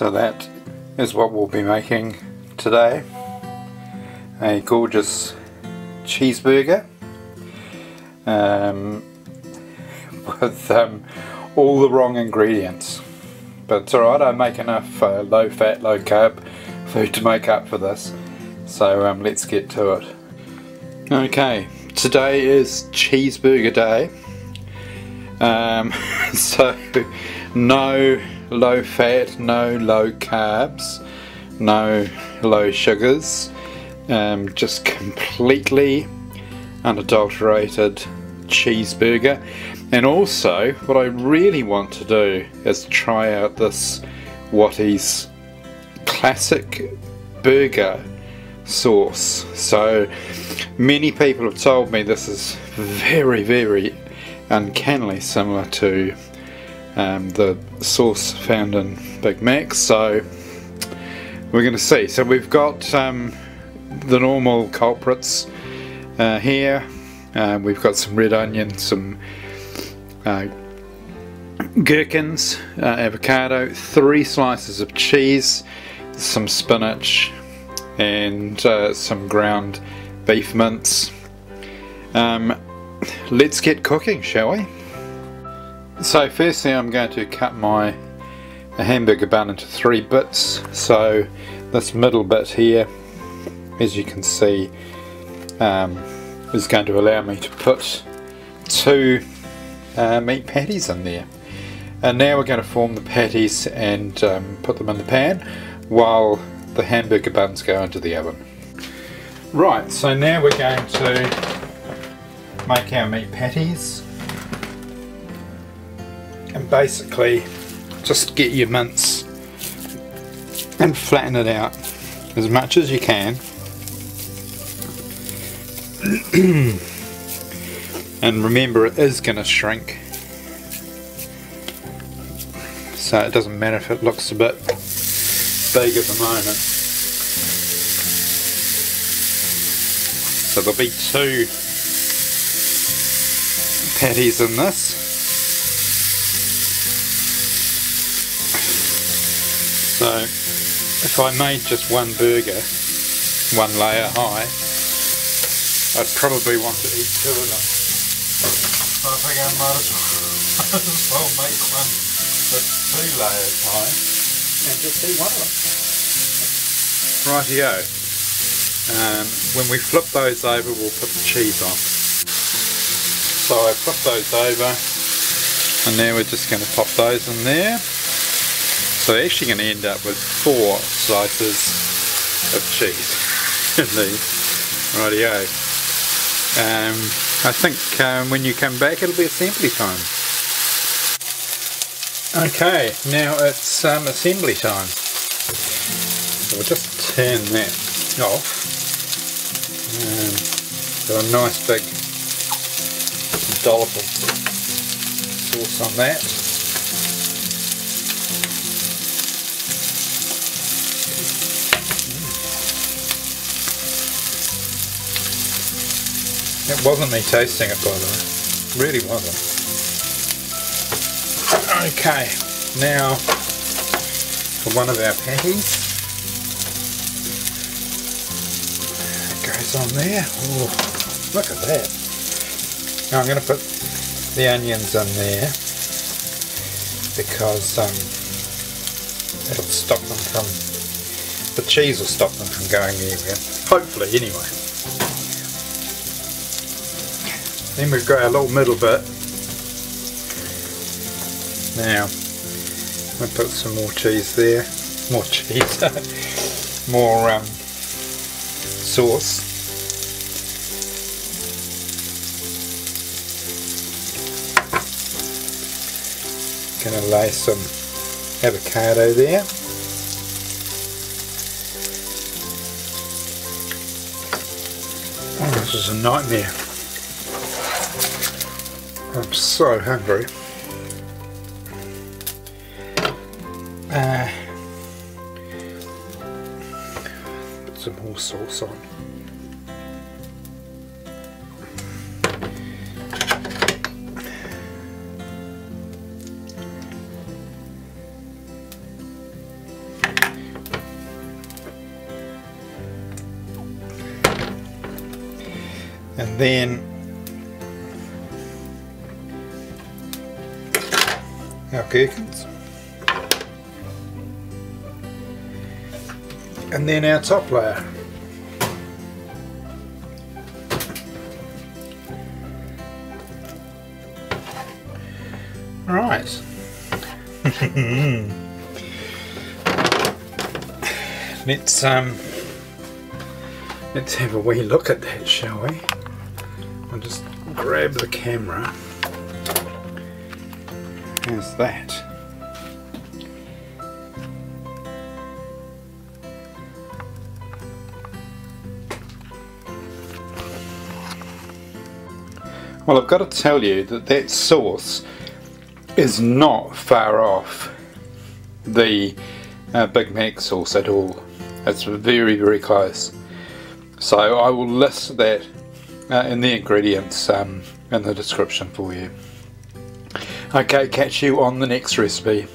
So that is what we'll be making today. A gorgeous cheeseburger um, with um, all the wrong ingredients. But it's alright, I make enough uh, low fat, low carb food to make up for this. So um, let's get to it. Okay, today is cheeseburger day. Um, so no low fat, no low carbs, no low sugars, um, just completely unadulterated cheeseburger. And also, what I really want to do is try out this Wattie's classic burger sauce. So many people have told me this is very, very uncannily similar to um, the sauce found in Big Mac. So we're going to see. So we've got um, the normal culprits uh, here. Uh, we've got some red onion, some uh, gherkins, uh, avocado, three slices of cheese, some spinach, and uh, some ground beef mince. Um, let's get cooking, shall we? So firstly I'm going to cut my hamburger bun into three bits. So this middle bit here, as you can see, um, is going to allow me to put two uh, meat patties in there. And now we're going to form the patties and um, put them in the pan while the hamburger buns go into the oven. Right, so now we're going to make our meat patties and basically just get your mince and flatten it out as much as you can. And remember it is going to shrink. So it doesn't matter if it looks a bit big at the moment. So there'll be two patties in this so if I made just one burger one layer high I'd probably want to eat two of them. So I think I might as well, as well make one that's two layers high and just eat one of them. Rightio. Um, when we flip those over we'll put the cheese on. So I flip those over and now we're just going to pop those in there. So we're actually going to end up with four slices of cheese in these. Rightio. Um, I think um, when you come back it'll be assembly time. Okay, now it's um, assembly time. So we'll just turn that off. Um, got a nice big dollop of sauce on that. It wasn't me tasting it by the way, really wasn't. Okay, now for one of our patties. It goes on there. Oh, look at that. Now I'm going to put the onions in there because um, it'll stop them from, the cheese will stop them from going anywhere, hopefully anyway. Then we've got our little middle bit. Now, I'll put some more cheese there, more cheese, more um, sauce. Gonna lay some avocado there. Oh, this is a nightmare. I'm so hungry. Uh, put some more sauce on. And then our gherkins and then our top layer. Right. Let's um let's have a wee look at that shall we? I'll just grab the camera how's that Well I've got to tell you that that sauce is not far off the uh, Big Mac sauce at all. It's very very close. So I will list that uh, in the ingredients um, in the description for you. Okay, catch you on the next recipe.